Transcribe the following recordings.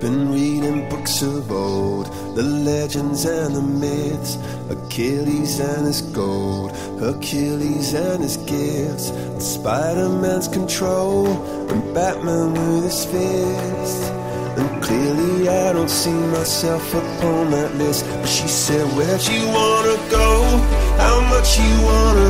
been reading books of old, the legends and the myths, Achilles and his gold, Hercules and his gifts, and Spider-Man's control, and Batman with his fist. And clearly I don't see myself upon that list. But she said, Where'd you wanna go? How much you wanna?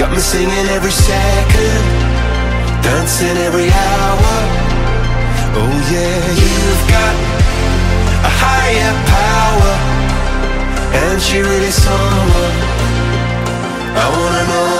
Got me singing every second, dancing every hour. Oh yeah, you've got a higher power, and she really someone I wanna know.